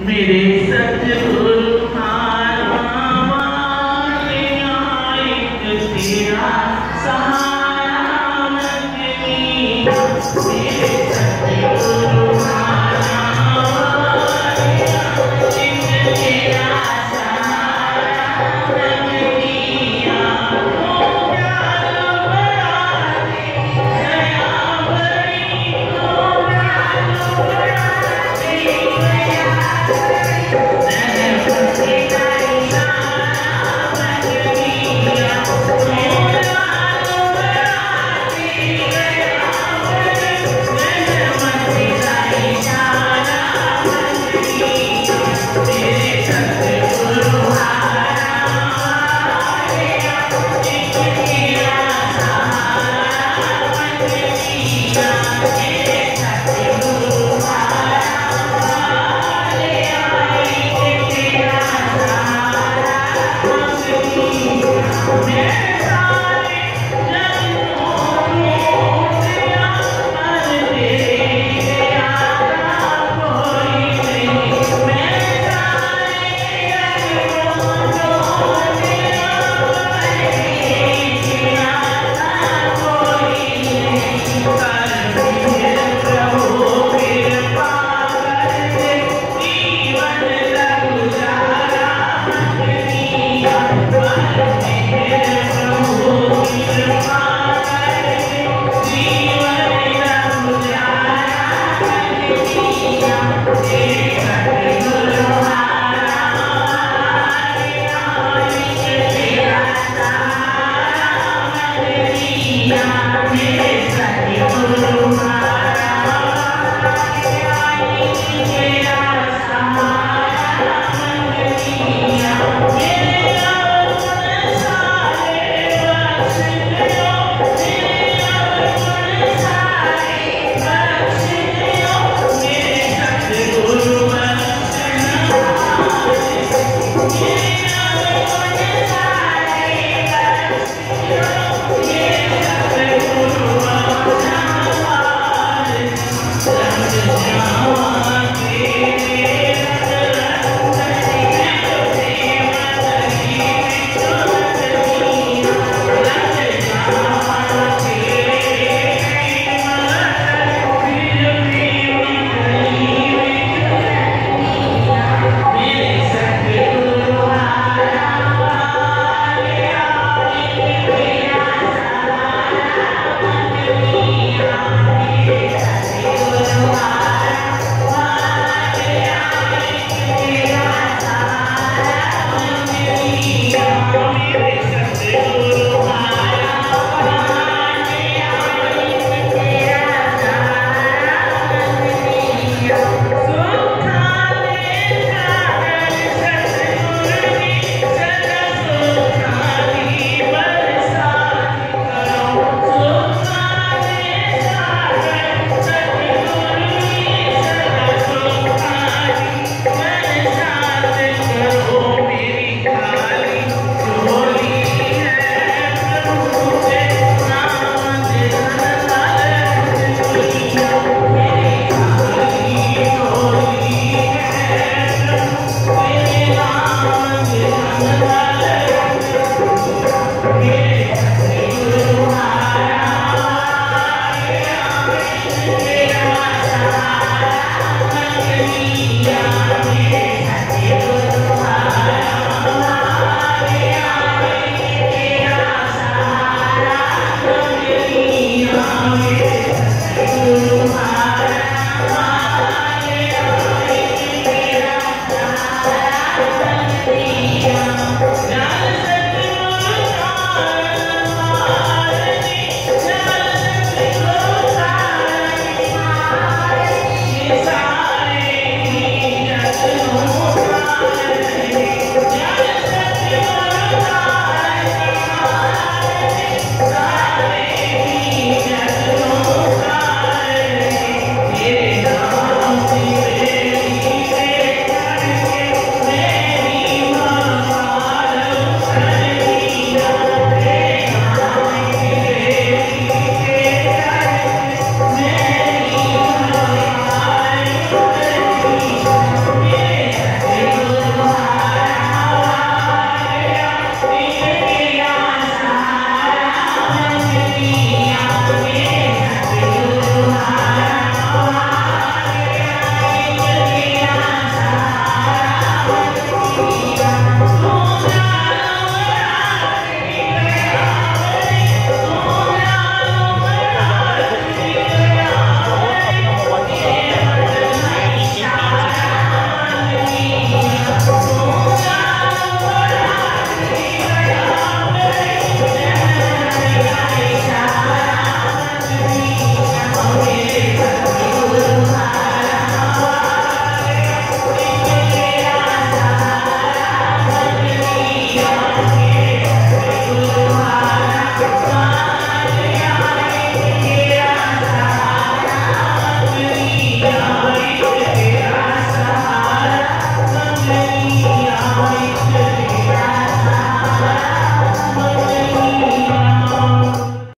मेरे सतगुरु तेरा सहारा मेरे Thank you. Yeah.